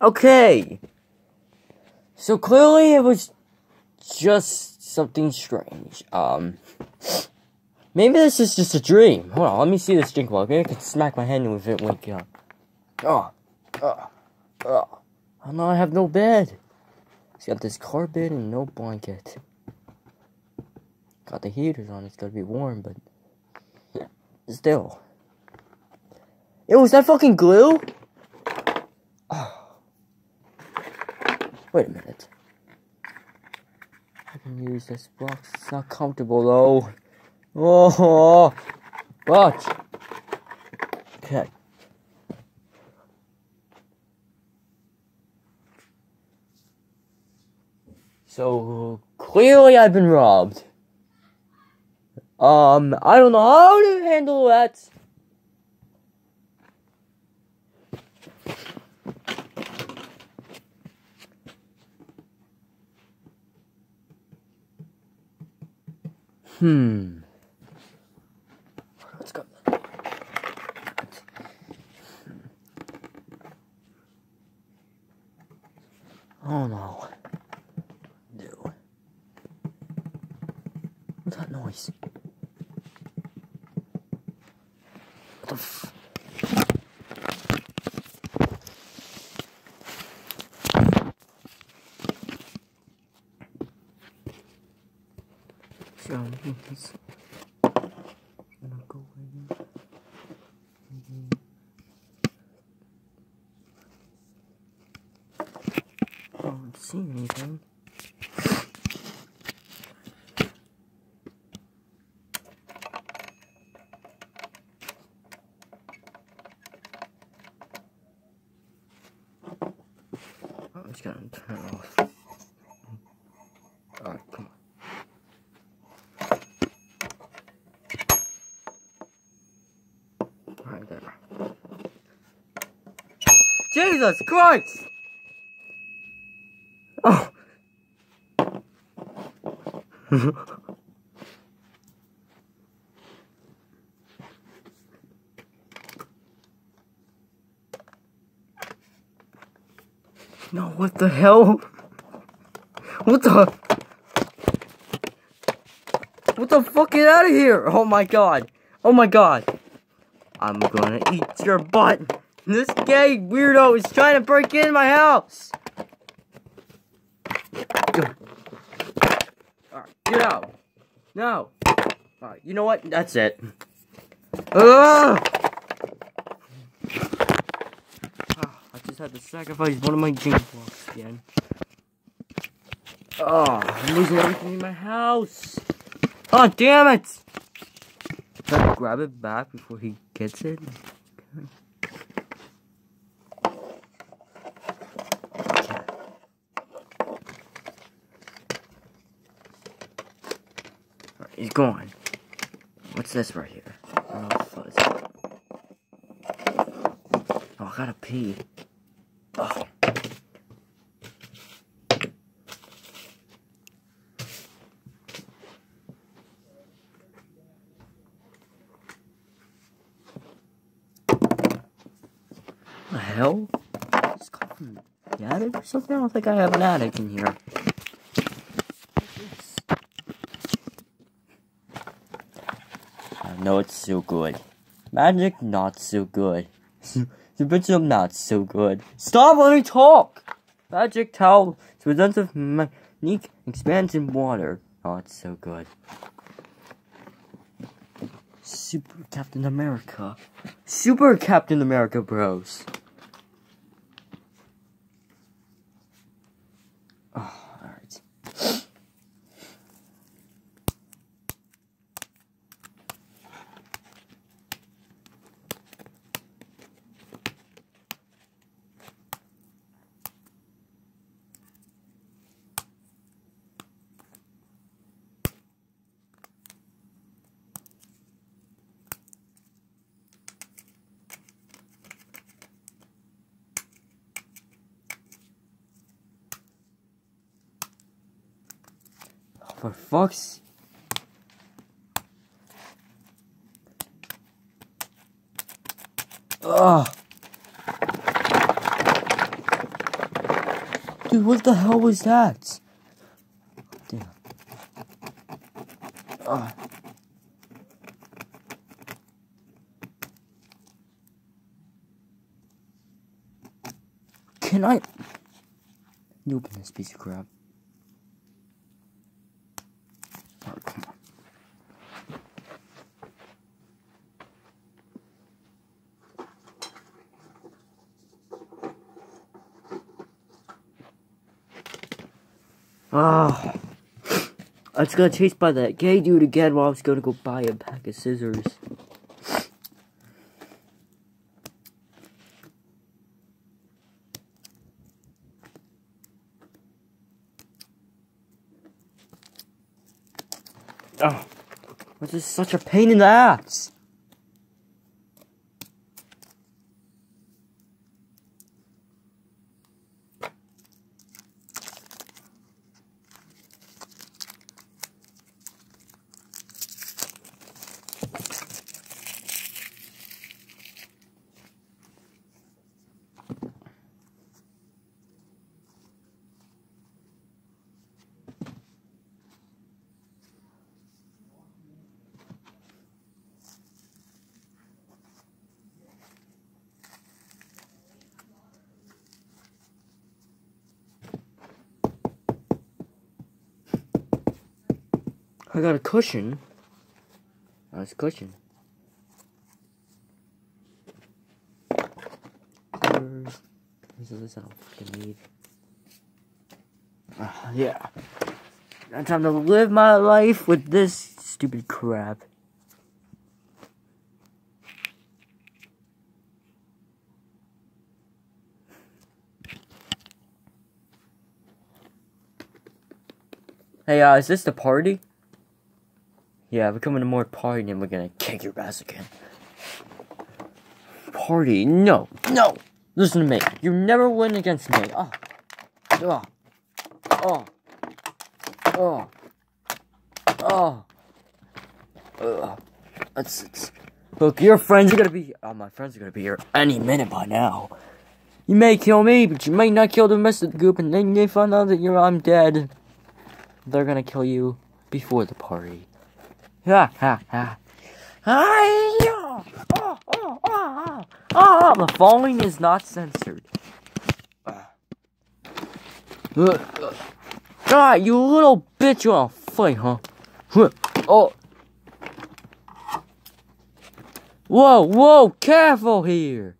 Okay. So clearly it was just something strange. Um, maybe this is just a dream. Hold on, let me see this drink ball. Maybe I can smack my hand with it wake up. Oh, oh, uh, oh. Uh, uh. Oh no, I have no bed. It's got this carpet and no blanket. Got the heaters on, it's gotta be warm, but still. It was that fucking glue? Oh. Wait a minute. I can use this box. It's not comfortable though. Oh, but Okay. So clearly I've been robbed. Um, I don't know how to handle that. Hmm. Let's go. Oh no. No. What's that noise? What the f- He's gonna go in. I don't see anything. Oh, it's gonna turn off. Alright, come on. Right there. Jesus Christ! Oh. no, what the hell? What the? What the fuck? Get out of here! Oh my god! Oh my god! I'm gonna eat your butt! This gay weirdo is trying to break in my house! Alright, get out! No! Alright, you know what? That's it. Ugh! Ah, I just had to sacrifice one of my gym blocks again. Oh, I'm losing everything in my house! Oh, damn it! Can I grab it back before he gets it? He's gone. What's this right here? Oh, fuzz. Oh, I gotta pee. Oh. the hell? It's come from the attic or something? I don't think I have an attic in here. It's so good. Magic, not so good. Supernatural, not so good. Stop letting me talk! Magic towel, presents unique expands in water. Not so good. Super Captain America. Super Captain America bros. Oh, alright. For fuck's Ugh. Dude, what the hell was that? Damn. Uh. Can I? You open this piece of crap. Ah. I just got chased by that gay dude again while I was gonna go buy a pack of scissors. Oh, this is such a pain in the ass. I got a cushion. Nice cushion. This is this I don't need. Uh, yeah. Time to live my life with this stupid crap. Hey, uh, is this the party? Yeah, we're coming to more party and we're gonna kick your ass again. Party? No, no! Listen to me. You never win against me. Oh. Oh. Oh. Oh. Oh. Oh. That's, it's, look, your friends are gonna be, oh, my friends are gonna be here any minute by now. You may kill me, but you may not kill the rest of the group, and then they find out that you're, I'm dead. They're gonna kill you before the party. Ha ha ha. Oh, oh, oh, oh, oh, the falling is not censored. Ah, you little bitch, you wanna fight, huh? Oh. Whoa, whoa, careful here.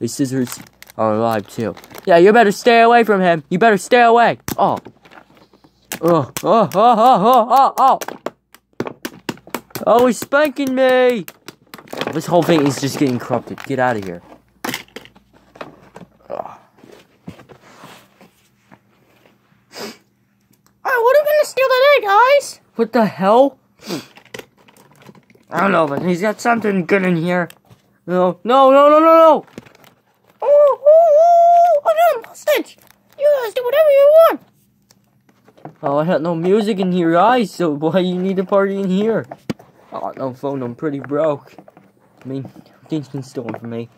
The scissors are alive too. Yeah, you better stay away from him. You better stay away. Oh. Oh, oh, oh, oh, oh, oh, oh. He's spanking me. This whole thing is just getting corrupted. Get out of here. Ugh. Oh, what are we gonna steal today, guys? What the hell? I don't know, but he's got something good in here. No, no, no, no, no, no. Oh, oh, oh, no, hostage. You guys do whatever you want. Oh, I had no music in here, guys, so why you need a party in here? Oh, no phone, I'm pretty broke. I mean, things been stolen from me.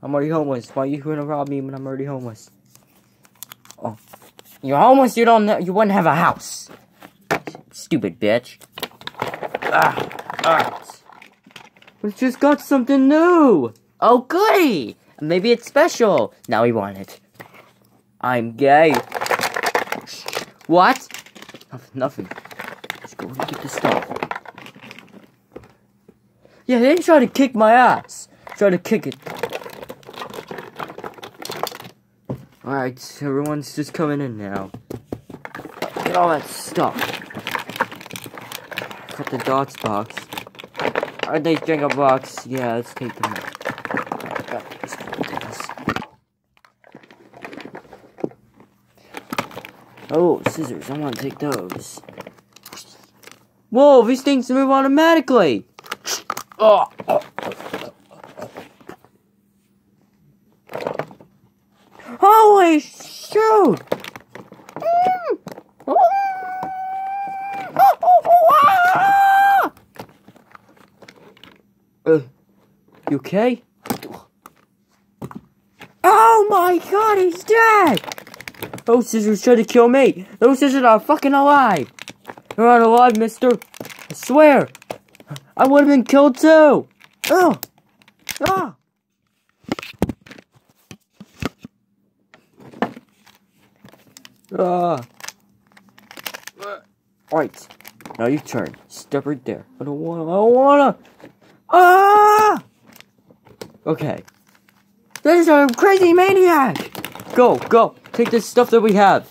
I'm already homeless. Why are you gonna rob me when I'm already homeless? Oh, you're homeless. You don't. Know, you wouldn't have a house. Stupid bitch. Ah, ah. We just got something new. Oh, goody. Maybe it's special. Now we want it. I'm gay. What? Nothing. Nothing. Let's go and get this stuff. Yeah, they try to kick my ass. Try to kick it. Alright, everyone's just coming in now. Get all that stuff. Got the dots box. Are they Jenga box? Yeah, let's take them. Alright. Oh, scissors. I want to take those. Whoa, these things move automatically. Oh. Holy shoot! Mm. Oh. Oh, oh, oh, ah! Uh, you okay? Oh my god, he's dead! Those scissors tried to kill me. Those scissors are fucking alive. You're not alive, mister. I swear. I would have been killed too. Oh. Ah. Ah. Right. Now you turn. Step right there. I don't wanna. I don't wanna. Ah! Okay. This is a crazy maniac! Go, go! Take this stuff that we have.